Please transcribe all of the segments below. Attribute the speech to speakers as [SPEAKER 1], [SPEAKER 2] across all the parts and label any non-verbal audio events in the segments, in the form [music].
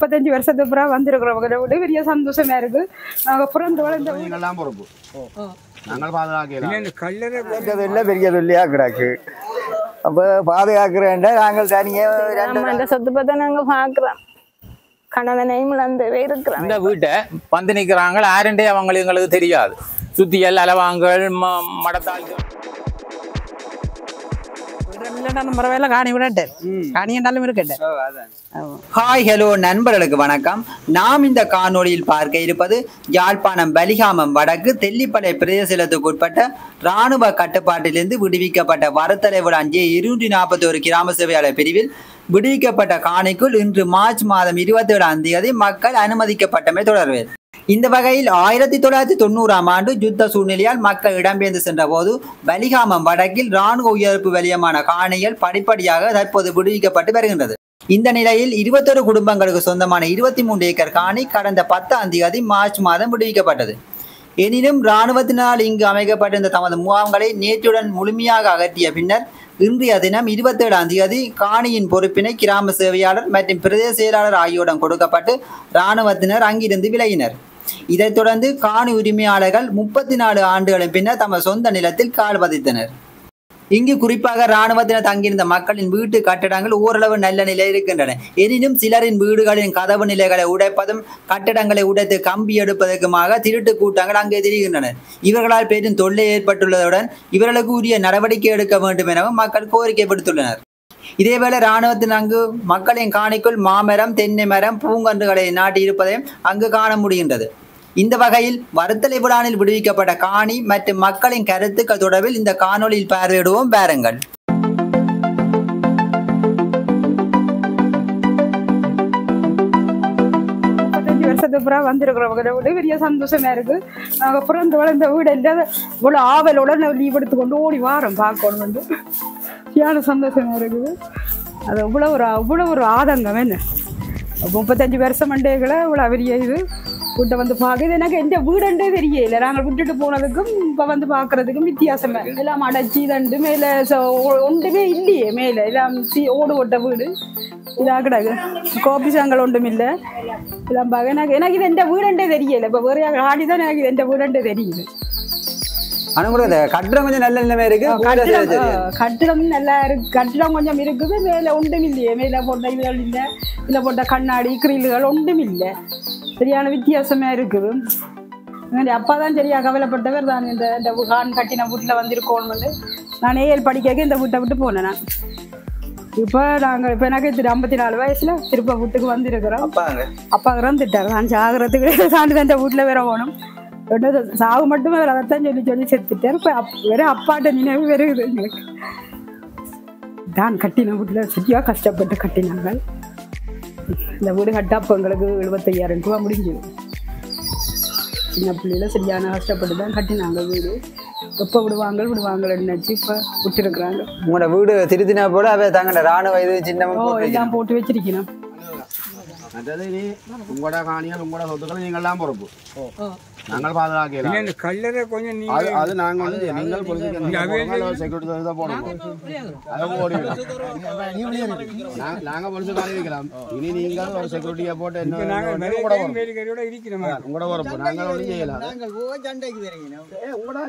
[SPEAKER 1] முப்பத்தஞ்சு வருஷத்துக்கு அப்புறம் வந்திருக்கிறவங்க பெரிய சந்தோஷமா இருக்கு. நாங்க பிறந்து வளர்ந்த
[SPEAKER 2] நீங்கள்லாம் பொறுப்பு. நாங்கள் பாதுகாக்கலாம்
[SPEAKER 3] பெரியதெல்லாம் பெரிய தொல்லியா கிடக்கு. அப்போ பாதுகாக்கிறேன்டா நாங்கள் தனியாக
[SPEAKER 4] அந்த சொத்து பத்தை நாங்க பாக்குறோம். கணவனையும் இழந்தவே இருக்கிறோம்
[SPEAKER 5] இந்த வீட்டை வந்து நிற்கிறாங்க ஆரண்டே அவங்களுக்கு எங்களுக்கு தெரியாது. சுத்தியல் அலவாங்கள் ம- மடத்தாள்கள்.
[SPEAKER 6] இல்லைன்னா பரவாயில்ல காணி விடட்டேன் காணி என்றாலும் இருக்கட்டேன்
[SPEAKER 7] ஹாய் ஹலோ நண்பர்களுக்கு வணக்கம் நாம் இந்த காணொளியில் பார்க்க இருப்பது யாழ்ப்பாணம் பலிகாமம் வடக்கு தெல்லிப்பளை பிரதேசத்துக்கு உட்பட்ட இராணுவ கட்டுப்பாட்டிலிருந்து விடுவிக்கப்பட்ட வரத்தலைவர் அஞ்சே இருநூற்றி நாற்பத்தி ஒரு கிராம சேவையாளர் பிரிவில் விடுவிக்கப்பட்ட காணிக்குள் இன்று மார்ச் மாதம் இருபத்தி ஏழாம் தேதி மக்கள் அனுமதிக்கப்பட்டமை தொடர்வேன் இந்த வகையில் ஆயிரத்தி தொள்ளாயிரத்தி தொண்ணூறாம் ஆண்டு யுத்த சூழ்நிலையால் மக்கள் இடம்பெயர்ந்து சென்றபோது வலிகாமம் வடக்கில் இராணுவ உயர்ப்பு வலியமான காணிகள் படிப்படியாக தற்போது விடுவிக்கப்பட்டு வருகின்றது. இந்த நிலையில் இருபத்தொரு குடும்பங்களுக்கு சொந்தமான இருபத்தி மூன்று ஏக்கர் காணி கடந்த பத்தாம் தேதி மார்ச் மாதம் விடுவிக்கப்பட்டது. எனினும் இராணுவத்தினால் இங்கு அமைக்கப்பட்டிருந்த தமது முகாம்களை நேற்றுடன் முழுமையாக அகற்றிய பின்னர் இன்றைய தினம் இருபத்தேழாம் தேதி காணியின் பொறுப்பினை கிராம சேவையாளர் மற்றும் பிரதேச செயலாளர் ஆகியோரிடம் கொடுக்கப்பட்டு இராணுவத்தினர் அங்கிருந்து விலகினர். இதைத் தொடர்ந்து காணி உரிமையாளர்கள் முப்பத்தி நாலு ஆண்டுகளின் பின்னர் தமது சொந்த நிலத்தில் கால் பதித்தனர் இங்கு குறிப்பாக இராணுவத்தினர் தங்கியிருந்த மக்களின் வீட்டு கட்டடங்கள் ஓரளவு நல்ல நிலையில் இருக்கின்றன. எனினும் சிலரின் வீடுகளின் கதவு நிலைகளை உடைப்பதும் கட்டடங்களை உடைத்து கம்பி எடுப்பதற்குமாக திருட்டு கூட்டங்கள் அங்கே திரிகின்றன. இவர்களால் பெரும் தொல்லை ஏற்பட்டுள்ளதுடன் இவர்களுக்கு உரிய நடவடிக்கை எடுக்க வேண்டும் எனவும் மக்கள் கோரிக்கை விடுத்துள்ளனர் இதேவேளை இராணுவத்தின் அங்கு மக்களின் காணிக்குள் மாமரம் தென்னை மரம் பூங்கன்றுகளை நாட்டியிருப்பதையும் அங்கு காண முடிகின்றது. இந்த வகையில் வருத்தலை புலானில் விடுவிக்கப்பட்ட காணி மற்றும் மக்களின் கருத்துக்கள் தொடர்பில் இந்த காணொளியில் பார்வையிடுவோம். பாருங்கள்
[SPEAKER 1] முப்பத்தஞ்சு வருஷத்துக்கு வந்திருக்கிறவங்க விட பெரிய சந்தோஷமா இருக்கு. நாங்க பிறந்து வளர்ந்த வீடு இல்லாத இவ்வளவு ஆவலோட லீவ் எடுத்துக்கொண்டு ஓடி வாரம் பார்க்கணும் வந்து. சரியான சந்தோஷமா இருக்குது. அது அவ்வளோ ஒரு அவ்வளோ ஒரு ஆதங்கம் என்ன? முப்பத்தஞ்சு வருஷம் மண்டேகளை இவ்வளோ பெரிய இது. வீட்டை வந்து பார்க்குது எனக்கு எந்த வீடுண்டே தெரியல. நாங்கள் விட்டுட்டு போனதுக்கும் இப்போ வந்து பார்க்கறதுக்கும் வித்தியாசமா. எல்லாம் அடைச்சி தண்டு மேலே ஒன்றுமே இல்லையே மேலே. எல்லாம் சி ஓடு ஓட்ட வீடு. இதாக கிடக்கு. கோபி சாங்கல் ஒன்றும் இல்லை. எல்லாம் பார்க்க எனக்கு எனக்கு இது எந்த வீடுண்டே தெரியல. இப்போ வேறு ஆடி தான் எனக்கு இது எந்த வீடுண்டே தெரியுது.
[SPEAKER 3] கட்டிடம் கொஞ்சம் நல்ல நிலைமை இருக்கு.
[SPEAKER 1] கட்டிடம் நல்லா இருக்கு. கட்டிடம் கொஞ்சம் இருக்குது. மேலே ஒன்றும் இல்லையே. மேலே போட்ட இதுகள் இல்லை. இதில் போட்ட கண்ணாடி கிரில்லுகள் ஒன்றும் இல்லை. சரியான வித்தியாசமா இருக்குது அப்பா தான் சரியா கவலைப்பட்டவர். தான் இந்த இந்த கான் கட்டின வீட்டில் வந்திருக்கோம்னு. நான் ஏஎல் படிக்க இந்த வீட்டை விட்டு போனேன் நான். இப்போ நாங்கள் இப்போ எனக்கு திரு ஐம்பத்தி நாலு வயசில் திருப்ப வீட்டுக்கு வந்திருக்கிறோம்.
[SPEAKER 3] அப்பாங்க?
[SPEAKER 1] அப்பா இறந்துட்டார். நான் சாகிறதுக்கு தான் [laughs] இந்த வீட்டில் வேற போகணும். ரெண்டாவது சாவு மட்டுமே வேற அதைத்தான் சொல்லி சொல்லி செத்துட்டார் இப்போ அப் வெறும் அப்பாட்ட நினைவு வருகுது எங்களுக்கு தான் கட்டின வீட்டில் சரியாக கஷ்டப்பட்டு கட்டினாங்க இந்த வீடு கட்ட அப்போ எங்களுக்கு எழுபத்தையாயிரம் ரூபா முடிஞ்சது சின்ன பிள்ளையில சரியான கஷ்டப்பட்டு தான் கட்டினாங்க வீடு எப்போ விடுவாங்க விடுவாங்கன்னு நினச்சி இப்போ விட்டுருக்குறாங்க
[SPEAKER 3] உங்களோட வீடு திருத்தினா போல அவ தங்கட ராணுவ இது போட்டு
[SPEAKER 1] எல்லாம் போட்டு வச்சிருக்கணும்
[SPEAKER 2] அது அது நாங்க வந்து நீங்கள் பொலிசுக்கு செக்யூரிட்டி தான் போடணும் அதை ஓடி நாங்க- நாங்க பொலிசுக்கு அறிவிக்கலாம் இனி நீங்கள் ஒரு செக்யூரிட்டியை போட்டு என்ன என்ன கூட வரும்
[SPEAKER 6] வேலைக்காரியோட இருக்கிறோம்
[SPEAKER 2] உங்களோட பொறுப்பு நாங்கள் ஒன்றும் செய்யலாம்
[SPEAKER 3] சண்டைக்கு வரீங்க
[SPEAKER 2] ஏ, உங்களோட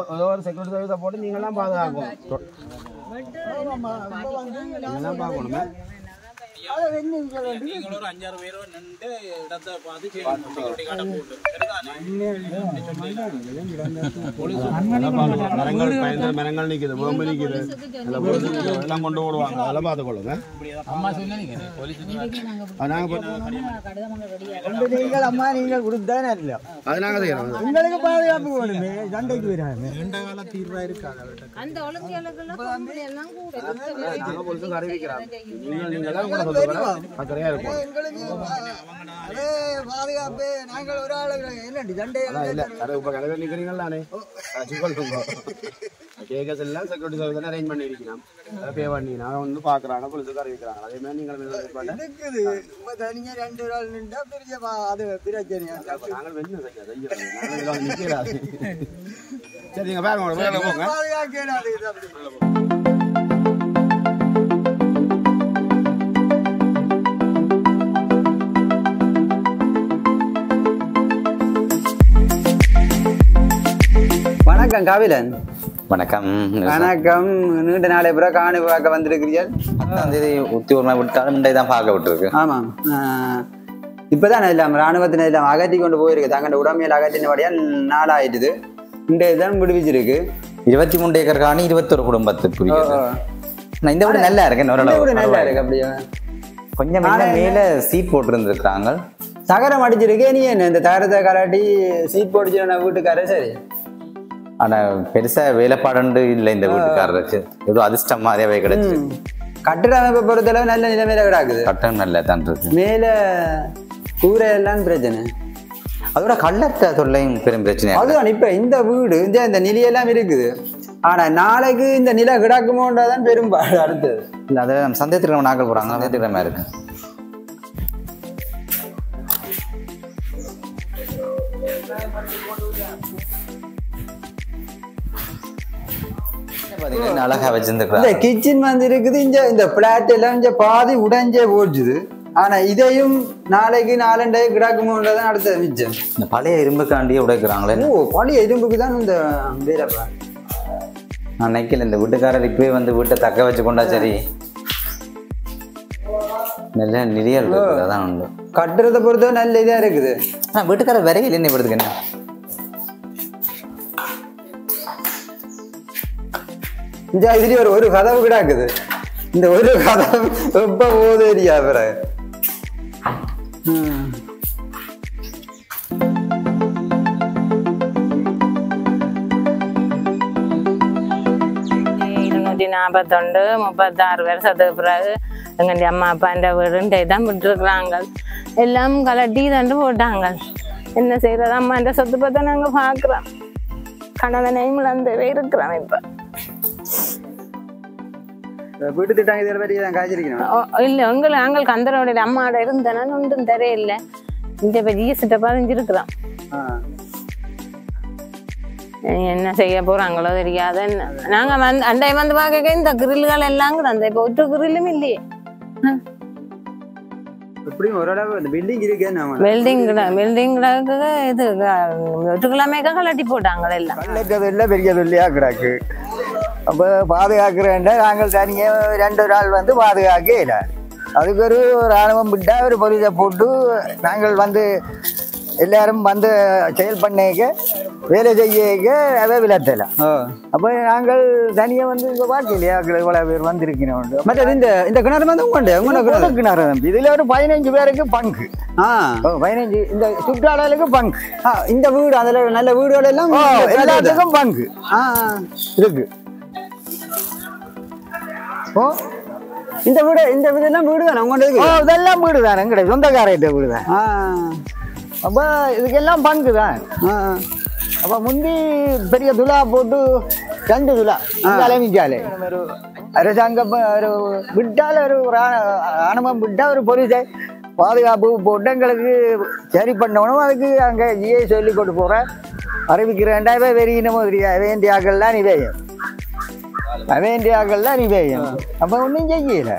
[SPEAKER 2] இல்லைங்க, நீங்க பொலிசுக்கு போடுங்க. பொலிசுக்கு போடுங்க. இல்ல, அதான், அதான். நீங்க பொலிசுக்கு அந்த காணிக்காரன் ஏதோ ஒரு செக்யூரிட்டி சர்வீஸை போட்டு. மரங்கள் நிக்குது. முகம்பு நிக்குது. எல்லாம் கொண்டு ஓடுவாங்க அதெல்லாம் பார்த்துக்கொள்ளுங்க அது நாங்க. போய்-
[SPEAKER 3] நீங்கள் அம்மா நீங்கள் கொடுத்தானே இல்லை
[SPEAKER 2] அது நாங்க செய்யறோம்.
[SPEAKER 3] உங்களுக்கு பாதுகாப்பு வேணுமே. சண்டைக்கு வராங்க
[SPEAKER 4] அந்த ஒழுங்குகளுக்குள்ள பொம்பளை எல்லாம் கூட
[SPEAKER 2] நாங்க பொலிசுக்கு அறிவிக்கிறோம் நீங்கள் நீங்க எல்லாம் கூட
[SPEAKER 3] பாதுகாப்பு நாங்கள் ஒரு ஆளு என்னடி சண்டை
[SPEAKER 2] அதான் இல்ல. அது இப்ப கலவை நிக்கிறீங்களானே சொல்லுங்க. கேக்கஸ் எல்லாம் செக்யூரிட்டி சர்வீஸ் அரேஞ்ச் பண்ணி இருக்கிறோம் அதை பே பண்ணி நான் வந்து பாக்குறாங்க பொலிசுக்கு அறிவிக்கிறாங்க. அதே மாதிரி நீங்கள் மெதுவாக பண்ண
[SPEAKER 3] இருக்குது. இப்ப தனியா ரெண்டு ஆள் நின்றா பெரிய அது பிரச்சனை
[SPEAKER 2] நாங்கள் வெண்ணு செய்ய செய்யறோம். நாங்கள் நிக்கிறாரு சரி நீங்க பாருங்க
[SPEAKER 7] வணக்கம் காவிலன்.
[SPEAKER 8] வணக்கம்.
[SPEAKER 7] வணக்கம். நீண்ட நாளை பிறகு காணி பார்க்க வந்திருக்கிறீர்கள்.
[SPEAKER 8] பத்தாம் தேதி உத்தியோகமா விட்டாலும் இன்றைய தான் பார்க்க விட்டுருக்கு.
[SPEAKER 7] ஆமாம் இப்பதான் எல்லாம் ராணுவத்தினர் எல்லாம் அகற்றி கொண்டு போயிருக்கு. தங்களோட உடமையில் அகற்றினபடியால் நாளாயிடுது இன்றைய தான் விடுவிச்சிருக்கு.
[SPEAKER 8] இருபத்தி மூன்று ஏக்கர் காணி இருபத்தொரு குடும்பத்துக்குரியது.
[SPEAKER 7] ஓ.
[SPEAKER 8] நான் இந்த விட நல்லா இருக்கேன்
[SPEAKER 7] விட நல்லா
[SPEAKER 8] ஓரளவு
[SPEAKER 7] இருக்கு அப்படியே.
[SPEAKER 8] கொஞ்சம் மேல சீட் போட்டிருந்துருக்காங்க
[SPEAKER 7] தகரம் அடிச்சிருக்கே. நீ என்ன? இந்த தகரத்தை கலாட்டி சீட் போட்டுச்சு நான் வீட்டுக்காரர் சரி.
[SPEAKER 8] ஆனா பெருசா வேலைப்பாடு இல்லை இந்த வீட்டுக்காரருக்கு. ஏதோ அதிர்ஷ்டம் மாதிரியாவே கிடைச்சிருக்கு.
[SPEAKER 7] கட்டிட அமைப்பை பொறுத்தளவு நல்ல நிலைமையில கிடக்குது.
[SPEAKER 8] கட்டம் நல்லா தான் இருக்கு.
[SPEAKER 7] மேல கூரை எல்லாம் பிரச்சனை.
[SPEAKER 8] அதோட கள்ளத்த தொல்லையும் பெரும் பிரச்சனை
[SPEAKER 7] அதுதான் இப்ப இந்த வீடு இந்த இந்த நிலையெல்லாம் இருக்குது. ஆனா நாளைக்கு இந்த நிலை கிடக்குமோன்றதான் பெரும்பாடு அடுத்தது.
[SPEAKER 8] இல்ல அதில் நம்ம சந்தேகத்துக்கு நாட்கள் போறாங்க. சந்தேகத்துக்கு இருக்கு. பாத்தீங்கன்னா அழகா
[SPEAKER 7] இந்த
[SPEAKER 8] வச்சிருந்துருக்காங்க
[SPEAKER 7] கிச்சன் வந்து இருக்குது இந்த இந்த பிளாட் எல்லாம் இந்த பாதி உடைஞ்சே போச்சுது. ஆனா இதையும் நாளைக்கு நாலண்டே கிடக்குமோன்றதான் அடுத்த மிச்சம்.
[SPEAKER 8] இந்த பழைய இரும்புக்காண்டியே உடைக்கிறாங்களே
[SPEAKER 7] ஓ பழைய இரும்புக்கு தான் இந்த வேலைப்பா
[SPEAKER 8] நான் நினைக்கல இந்த வீட்டுக்காரர் இப்பவே வந்து வீட்டை தக்க வச்சு கொண்டா சரி. நல்ல நிறைய இருக்கு அதான் உண்டு.
[SPEAKER 7] கட்டுறதை பொறுத்தவரை நல்ல இதா இருக்குது.
[SPEAKER 8] ஆனா வீட்டுக்காரர் விரைவில் என்ன படுத்துக்கு
[SPEAKER 7] இந்த இதுல ஒரு ஒரு கதவு கிடக்குது. இந்த ஒரு கதவு ரொம்ப போகுது தெரியா பிறகு
[SPEAKER 4] நாற்பத்தொண்டு முப்பத்தாறு வருஷத்துக்கு பிறகு எங்கள் அம்மா அப்பான்ற வீடுன்ட்டு தான் விட்டுருக்குறாங்க எல்லாம் கலட்டி தண்டு போட்டாங்க. என்ன செய்யறது? அம்மான்ற சொத்து பார்த்தா நாங்கள் பார்க்குறோம் கணவனையும் இழந்தவே இருக்கிறோம் இப்போ.
[SPEAKER 7] வீட்டு திட்டம் இதில் பற்றி தான் காய்ச்சிருக்கணும்.
[SPEAKER 4] இல்லை அம்மாவோட ஒன்றும் தெரியல. இந்த பெரிய சிட்டப்பா இருக்கிறோம் என்ன செய்ய போறாங்களோ தெரியாது நாங்க வந்து அண்டை வந்து பார்க்க இந்த கிரில்கள் எல்லாம் அந்த இப்போ ஒற்று கிரில்லும் இல்லையே. இது ஒற்றுக்கிழமைக்கா கலட்டி போட்டாங்க எல்லாம்
[SPEAKER 3] கிடக்கு. அப்போ பாதுகாக்கிறேன்டா நாங்கள் தனியாக ரெண்டு நாள் வந்து பாதுகாக்க இல்லை அதுக்கு ஒரு ராணுவம் விட்டா ஒரு பொலிஸை போட்டு நாங்கள் வந்து எல்லாரும் வந்து செயல் பண்ணிக்க வேலை செய்ய அதை விளத்தலாம்
[SPEAKER 7] ஓ
[SPEAKER 3] அப்போ நாங்கள் தனியாக வந்து இங்கே பார்க்கலையா இவ்வளோ பேர் வந்திருக்கிறோம்.
[SPEAKER 7] மற்றது இந்த இந்த கிணறு வந்து உங்கண்டு உங்களோட கிணறு?
[SPEAKER 3] தம்பி. இதில் ஒரு பதினஞ்சு பேருக்கு பங்கு.
[SPEAKER 7] ஆ.
[SPEAKER 3] பதினஞ்சு இந்த சுற்றாடலுக்கு பங்கு.
[SPEAKER 7] ஆ, இந்த வீடு அதுல நல்ல வீடுகள் எல்லாம்
[SPEAKER 3] எல்லாத்துக்கும் பங்கு. இருக்கு. ஓ
[SPEAKER 7] இந்த வீடு இந்த வீடெல்லாம் வீடு தானே
[SPEAKER 3] ஓ
[SPEAKER 7] உங்களது
[SPEAKER 3] இதெல்லாம் வீடு தான் எங்கட சொந்தக்காரர்கிட்ட வீடு தான்.
[SPEAKER 7] ஆ.
[SPEAKER 3] அப்போ இதுக்கெல்லாம் பங்கு தான். அப்போ முந்தி பெரிய துலா போட்டு ரெண்டு துலா அலமிச்சாலே ஒரு அரசாங்கம் ஒரு விட்டால் ஒரு ராணுவம் விட்டா ஒரு போலீஸை பாதுகாப்பு போட்டு எங்களுக்கு சரி பண்ணணும். அதுக்கு அங்கே ஜிஏ சொல்லி கொண்டு போகிறேன் அறிவிக்கிறேன்டா இவன் வெறியினமோ தெரியா வேண்டியாக்கள்லாம் நீ வேயும் வேண்டியாக்கள்லாம் நீ வேயும் அப்போ ஒன்றும் செய்யல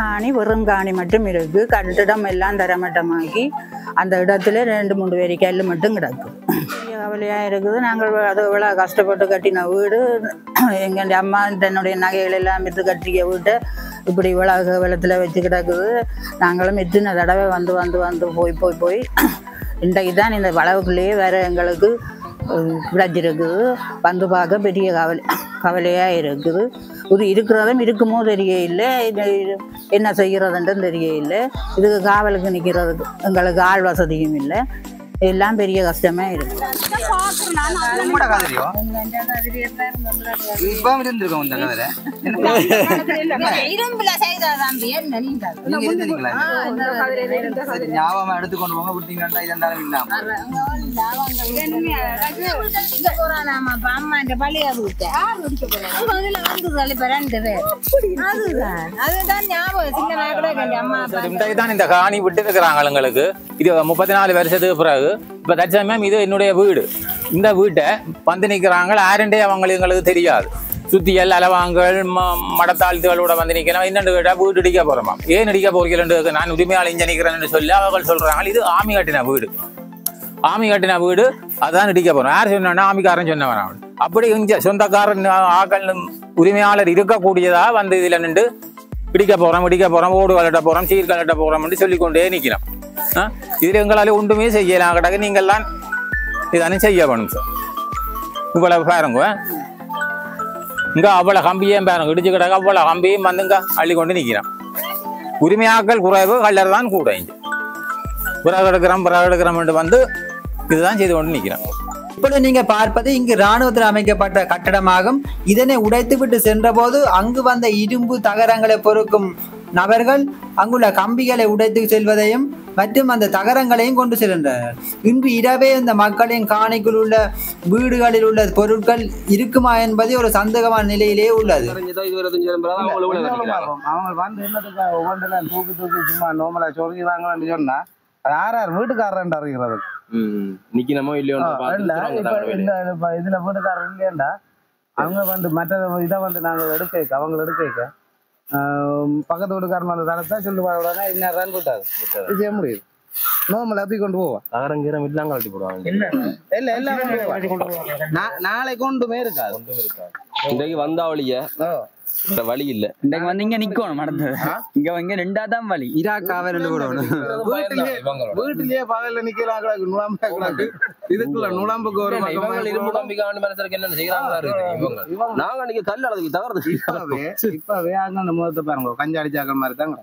[SPEAKER 6] காணி வெறும் காணி மட்டும் இருக்கு. கட்டிடம் எல்லாம் தரமட்டமாகி அந்த இடத்துல ரெண்டு மூணு பேர் கல் மட்டும் கிடக்கும் பெரிய இருக்குது. நாங்கள் அது இவ்வளோ கஷ்டப்பட்டு கட்டின வீடு. எங்கள் அம்மா தன்னுடைய நகைகள் எல்லாம் எடுத்து கட்டிய வீட்டை இப்படி இவ்வளோ வெள்ளத்தில் வச்சு கிடக்குது. நாங்களும் எத்தனை தடவை வந்து வந்து வந்து போய் போய் போய் இன்றைக்கு தான் இந்த வளவுக்குள்ளேயே வேறு எங்களுக்கு விளைஞ்சிருக்குது. வந்து பார்க்க பெரிய கவலை கவலையாக இருக்குது. இது இருக்கிறதும் இருக்குமோ தெரிய இல்லை இது என்ன செய்கிறதுன்றும் இல்லை இதுக்கு காவலுக்கு நிற்கிறதுக்கு எங்களுக்கு ஆள் வசதியும் இல்லை.
[SPEAKER 9] நீங்கள்
[SPEAKER 7] நீங்க இருந்திருக்கீங்களா சரி ஞாபகமா எடுத்துக்கொண்டு போங்க விட்டீங்கன்னா இதெல்லாம் இல்லாம
[SPEAKER 9] அம்மா பேர் அதுதான் அதுதான் ஞாபகம் சின்ன கூட அம்மா அப்பா
[SPEAKER 5] இன்றைக்கு தான் இந்த காணி விட்டு இருக்கிறாங்க எங்களுக்கு இது முப்பத்தி நாலு வருஷத்துக்கு பிறகு இப்போ தற்சமயம் இது என்னுடைய வீடு. இந்த வீட்டை வந்து நிற்கிறாங்க ஆரண்டே அவங்க எங்களுக்கு தெரியாது. சுத்தியல் அலவாங்கள் ம- மடத்தாழ்த்துகளோட வந்து நிற்கணும் என்னென்னு கேட்டால் வீடு இடிக்க போகிறோமா ஏன் இடிக்க போகிறீர்கள் நான் உரிமையால் இங்கே நிற்கிறேன்னு சொல்லி அவர்கள் சொல்கிறாங்க இது ஆமி கட்டின வீடு. ஆமி கட்டின வீடு அதான் இடிக்க போகிறோம் யார் சொன்னா ஆமிக்காரன் சொன்னவன் அவன். அப்படி இங்கே சொந்தக்காரன் ஆக்கள் உரிமையாளர் இருக்கக்கூடியதா வந்து இதில் நின்று இடிக்க போகிறோம் இடிக்க போகிறோம் ஓடு கலட்ட போகிறோம் சீர் கலட்ட போறோம் சொல்லிக்கொண்டே நிக்கிறோம். இதில் எங்களால் ஒன்றுமே செய்யலாம் கிடக்கு நீங்கள்லாம் இதானே செய்ய வேணும் சார் இவ்வளோ பாருங்க இங்க அவ்வளோ கம்பியும் பாருங்க இடிச்சு கிடக்க அவ்வளோ கம்பியும் வந்துங்க அள்ளி கொண்டு நிற்கிறான் உரிமையாக்கள் குறைவு கல்லர் தான் கூட இங்கே பிறகு எடுக்கிறோம் பிறகு எடுக்கிறோம் வந்து இதுதான் செய்து கொண்டு நிக்கிறோம்
[SPEAKER 7] இப்பொழுது நீங்க பார்ப்பது இங்கு ராணுவத்தில் அமைக்கப்பட்ட கட்டடமாகும் இதனை உடைத்துவிட்டு சென்றபோது அங்கு வந்த இரும்பு தகரங்களை பொறுக்கும் நபர்கள் அங்குள்ள கம்பிகளை உடைத்து செல்வதையும் மற்றும் அந்த தகரங்களையும் கொண்டு செல்கின்றனர். இன்று இரவே இந்த மக்களின் காணிக்குள் உள்ள வீடுகளில் உள்ள பொருட்கள் இருக்குமா என்பதே ஒரு சந்தேகமான நிலையிலே உள்ளது.
[SPEAKER 10] அவங்க வந்து என்னத்துக்கு ஒவ்வொன்றுல தூக்கி தூக்கி சும்மா நோமலா சொல்கிறாங்கன்னு சொன்னா அது யார் யார் வீட்டுக்காரன் அறிகிறது?
[SPEAKER 11] நிக்கணுமோ இல்லையோ
[SPEAKER 10] இதுல வீட்டுக்காரர் இல்லையாண்டா அவங்க வந்து மற்ற இதை வந்து நாங்க எடுக்க அவங்க எடுக்க பக்கத்து வீட்டுக்காரன் வந்து தரத்தான் சொல்லுவாங்க உடனே இன்னும் ரன் விட்டாது இது செய்ய முடியுது. நோமல் அப்படி கொண்டு போவோம்
[SPEAKER 11] நகரம் கீரம் இல்லாம கழட்டி போடுவாங்க.
[SPEAKER 10] இல்ல எல்லாம் நா- நாளைக்கு கொண்டுமே இருக்காது.
[SPEAKER 11] இன்றைக்கு வந்தாவளிய
[SPEAKER 10] ஓ.
[SPEAKER 11] இந்த வழி இல்ல.
[SPEAKER 12] இன்றைக்கு வந்து இங்க நிக்கணும் நடந்தது இங்க இங்க ரெண்டா தான் வழி
[SPEAKER 7] ஈராக் காவல் போடணும்
[SPEAKER 10] வீட்டிலேயே வீட்டிலேயே பகல்ல நிக்கலாம் கிடக்கு நுழம்பு கிடக்கு இதுக்குள்ள நுழம்புக்கு ஒரு
[SPEAKER 11] இரும்பு நம்பிக்கையான மனசருக்கு என்ன இவங்க. நாங்க அன்னைக்கு கல் அளவுக்கு தகரது
[SPEAKER 10] இப்பவே இப்பவே அங்க அந்த முகத்தை பாருங்க. கஞ்சா அடிச்சாக்கள் மாதிரி தாங்க.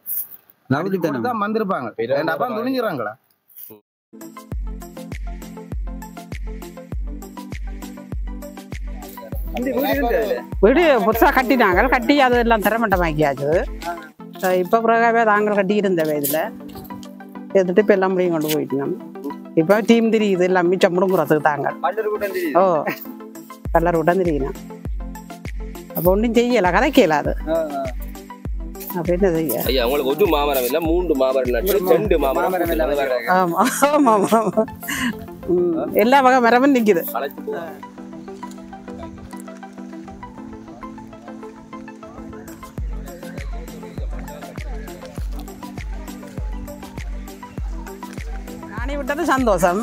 [SPEAKER 7] நவுதித்தனம்
[SPEAKER 10] தான் வந்திருப்பாங்க. ரெண்டு அப்பா துணிஞ்சிடறாங்களா
[SPEAKER 13] வீடு புதுசாக கட்டினாங்க கட்டி அது எல்லாம் தரமட்டமாக்கியாச்சு அஹ் இப்ப பிறகாவே தாங்கள் கட்டி இருந்தவை இதுல. எடுத்துட்டு இப்ப எல்லாம் முடியும் கொண்டு போயிட்டோம் இப்ப டீம் தெரியுது எல்லாம் மிச்சம் முடுங்குறதுக்கு தாங்க. ஓ கலர் விட்டம் தெரியணும் அப்போ ஒன்றும் செய்யல கதைக்கல அது. அப்ப என்ன செய்ய?
[SPEAKER 11] ஐயா உங்களுக்கு ஒரு மாமரம் இல்ல மூன்று மாமரம் நட்டு ரெண்டு மாமரம்.
[SPEAKER 7] மாமரம் எல்லாம்
[SPEAKER 11] பூத்து
[SPEAKER 13] ஆமா ஆமா ஆமா ஆமா. ம், எல்லா வகை மரமும் நிக்குது. சந்தோஷம்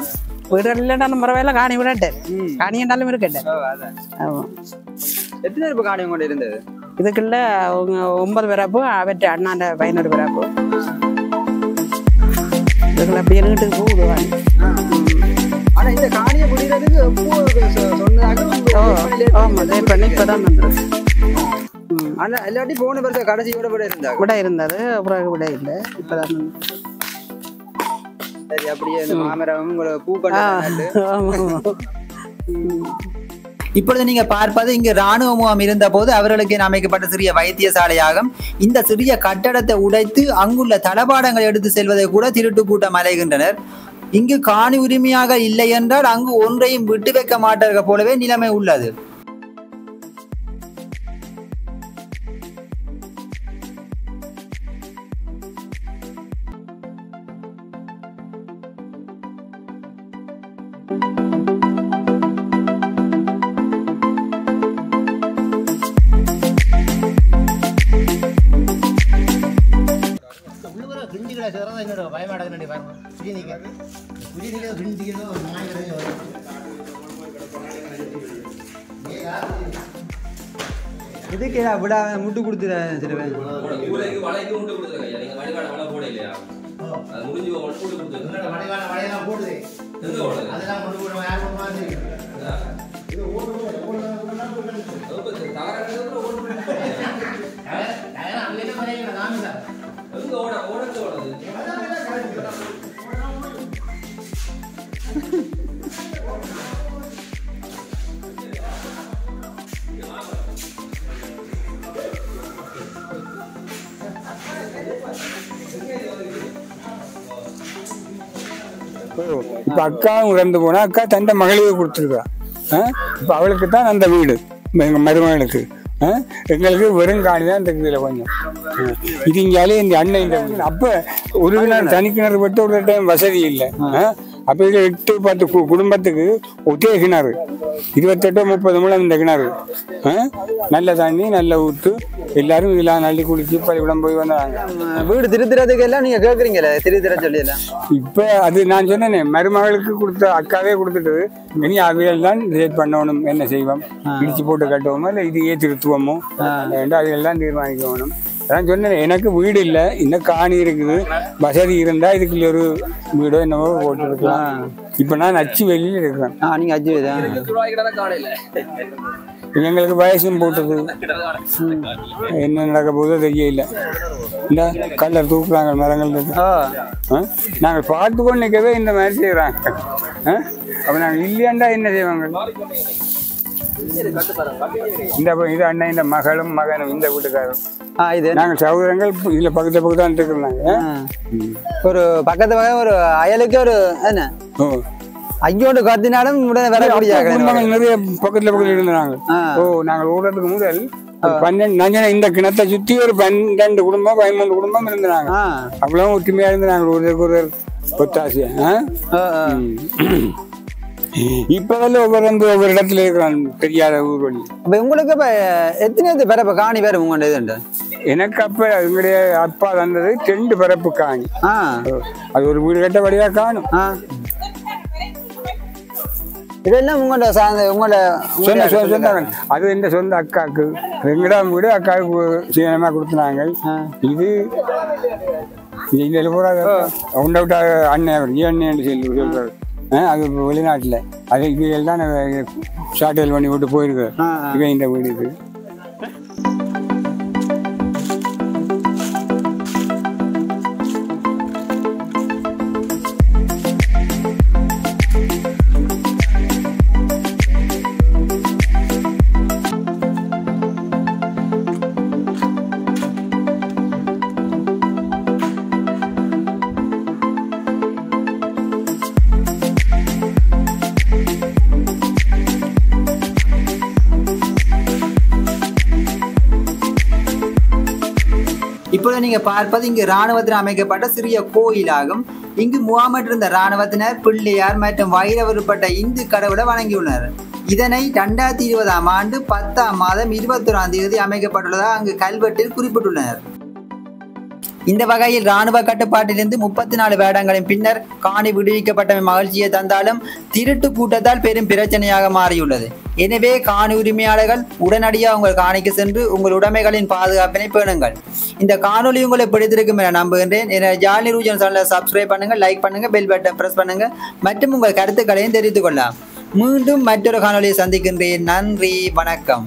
[SPEAKER 13] முறவையில காணி விடட்டேன் காணி என்றாலும் இருக்கட்டேன்
[SPEAKER 7] ஓ, அதான்.
[SPEAKER 13] ஆமா
[SPEAKER 7] எத்தனை பேர் காணியம் கொண்டு இருந்தது
[SPEAKER 13] இதுக்குள்ள ஒன்பது பிறப்பு அவற்றை அண்ணாண்ட பதினோரு பிறப்பு இதுக்குள்ள அப்படி இருந்துட்டு போடுவாங்க
[SPEAKER 7] ஆனா இந்த காணியை சொ- சொன்னதாக
[SPEAKER 13] ஆமா பண்ணி இப்பதான் வந்துருக்கு
[SPEAKER 7] ஆனா இல்லாட்டி போன வருஷம் கடைசியோட விட இருந்தாங்க
[SPEAKER 13] விட இருந்தது அப்புறம் விட இல்லை இப்பதான்.
[SPEAKER 7] சரி அப்படியே இந்த மாமரம் உங்களை பூ இப்பொழுது நீங்க பார்ப்பது இங்கு ராணுவ முகாம் இருந்த போது அவர்களுக்கு அமைக்கப்பட்ட சிறிய வைத்தியசாலையாகும். இந்த சிறிய கட்டடத்தை உடைத்து அங்குள்ள தளபாடங்களை எடுத்து செல்வதை கூட திருட்டு கூட்டம் அலைகின்றனர். இங்கு காணி உரிமையாக இல்லை என்றால் அங்கு ஒன்றையும் விட்டு வைக்க மாட்டார்கள் போலவே நிலைமை உள்ளது. இதுக்கு விட முட்டு கொடுத்துற சில பேர்
[SPEAKER 11] ஊருக்கு வலைக்கு உண்டு
[SPEAKER 14] இப்ப அக்காவும் இறந்து போனா அக்கா தந்தை மகளிர் கொடுத்துருக்கா. இப்ப அவளுக்கு தான் அந்த வீடு. எங்கள் மருமகனுக்கு. எங்களுக்கு வெறும் காணி தான் இருக்குது கொஞ்சம். இது இங்காலே இந்த அண்ணன் இந்த அப்போ உறவினர் தனிக்கிணறு பட்டு ஒரு டைம் வசதி இல்லை. அப்ப இதுல எட்டு பத்து கு- குடும்பத்துக்கு ஒரே கிணறு. இருபத்தெட்டு முப்பது முழம் இந்த கிணறு? நல்ல தண்ணி நல்ல ஊத்து எல்லாரும் இதெல்லாம் நல்லி குளிச்சு பள்ளிக்கூடம் போய் வந்தாங்க.
[SPEAKER 7] வீடு திருத்துறதுக்கு எல்லாம் நீங்க கேக்குறீங்களே? திருத்திர சொல்லி எல்லாம்
[SPEAKER 14] இப்ப அது நான் சொன்னேனே மருமகளுக்கு கொடுத்த அக்காவே கொடுத்துட்டு இனி அவைகள் தான் டிசைட் பண்ணணும் என்ன செய்வோம்? இடிச்சு போட்டு கட்டுவோமோ இல்லை இதையே திருத்துவோமோ? அவைகள் தீர்மானிக்கணும்? அதான் சொன்னேன் எனக்கு வீடு இல்லை இன்னும் காணி இருக்குது வசதி இருந்தா இதுக்குள்ள ஒரு வீடோ என்னவோ போட்டு இருக்கலாம் இப்ப நான் அச்சு வெளியில இருக்கிறேன்.
[SPEAKER 7] நீங்க அச்சு
[SPEAKER 14] எங்களுக்கு வயசும் போட்டது. என்ன நடக்க போதோ தெரியல. இந்த கல்லர் தூக்குறாங்க மரங்கள் இருக்கு. ஆ? நாங்கள் பார்த்து கொண்டு நிற்கவே இந்த மாதிரி செய்யறாங்க. ஆ? அப்ப நாங்கள் இல்லையாண்டா என்ன செய்வாங்க? இந்த இது அண்ணன் இந்த மகளும் மகனும் இந்த வீட்டுக்காரரும்.
[SPEAKER 7] இது
[SPEAKER 14] நாங்கள் சகோதரங்கள் இதுல பக்கத்து பக்கத்தான் இருக்கிறாங்க
[SPEAKER 7] ஒரு பக்கத்து பக்கம் ஒரு அயலுக்கு ஒரு என்ன? ஐயோண்டு கத்தினாலும் உடனே
[SPEAKER 14] அப்ப
[SPEAKER 7] முடியாது
[SPEAKER 14] நிறைய பக்கத்துல பக்கத்துல இருந்தாங்க ஓ நாங்கள் ஓடுறதுக்கு முதல் ஒரு பன்னெண்டு சொன்னேன், இந்த கிணத்தை சுத்தி ஒரு பன்னெண்டு குடும்பம் பதிமூணு குடும்பம் இருந்தாங்க அவ்வளவு ஒற்றுமையா இருந்து நாங்கள் ஒருவருக்கு ஒருவர் ஒத்தாசையா ஆ? ம். இப்பதான் ஒவ்வொரு வந்து ஒவ்வொரு இடத்துல இருக்கிறான் தெரியாத ஊர் வழி.
[SPEAKER 7] இப்ப உங்களுக்கு இப்ப எத்தனை பிறப்பு காணி பேர் உங்க இதுண்டு
[SPEAKER 14] எனக்கு அப்ப எங்களுடைய அப்பா தந்தது ரெண்டு பரப்பு காணி. அது ஒரு வீடு கட்டபடியா காணும்.
[SPEAKER 7] இதெல்லாம் உங்களோட சார்ந்த உங்களோட
[SPEAKER 14] சொந்த அது எந்த சொந்த அக்காக்கு? ரெங்கடாம் வீடு அக்காவுக்கு சீனமா கொடுத்துனாங்க. இது இது இந்த பூரா உண்ட விட்டா அண்ணன் ஏன் அண்ணன் சொல்லி சொல்றாரு. ஆ, அது வெளிநாட்டுல. அது இது எல்லாம் ஷார்டேல் பண்ணி விட்டு போயிருக்கு. இவன் இந்த வீடு இது.
[SPEAKER 7] நீங்க பார்ப்பது இங்கு ராணுவத்தில் அமைக்கப்பட்ட சிறிய கோயிலாகும். இங்கு முகாமிட்டிருந்த இராணுவத்தினர் பிள்ளையார் மற்றும் வைரவருப்பட்ட இந்து கடவுளை வணங்கியுள்ளனர். இதனை இரண்டாயிரத்தி இருபதாம் ஆண்டு பத்தாம் மாதம் இருபத்தொராம் தேதி அமைக்கப்பட்டுள்ளதாக அங்கு கல்வெட்டில் குறிப்பிட்டுள்ளனர். இந்த வகையில் ராணுவ கட்டுப்பாட்டிலிருந்து முப்பத்தி நாலு வேடங்களின் பின்னர் காணி விடுவிக்கப்பட்ட மகிழ்ச்சியை தந்தாலும் திருட்டு கூட்டத்தால் பெரும் பிரச்சனையாக மாறியுள்ளது. எனவே காணி உரிமையாளர்கள் உடனடியாக உங்கள் காணிக்கு சென்று உங்கள் உடைமைகளின் பாதுகாப்பினை பேணுங்கள். இந்த காணொலி உங்களை பிடித்திருக்கும் என நம்புகின்றேன். என ஜாலி ரூஜன் சேனலை சப்ஸ்கிரைப் பண்ணுங்கள் லைக் பண்ணுங்கள் பெல் பட்டன் ப்ரெஸ் பண்ணுங்கள் மற்றும் உங்கள் கருத்துக்களையும் தெரிவித்துக் கொள்ளலாம். மீண்டும் மற்றொரு காணொளியை சந்திக்கின்றேன். நன்றி வணக்கம்.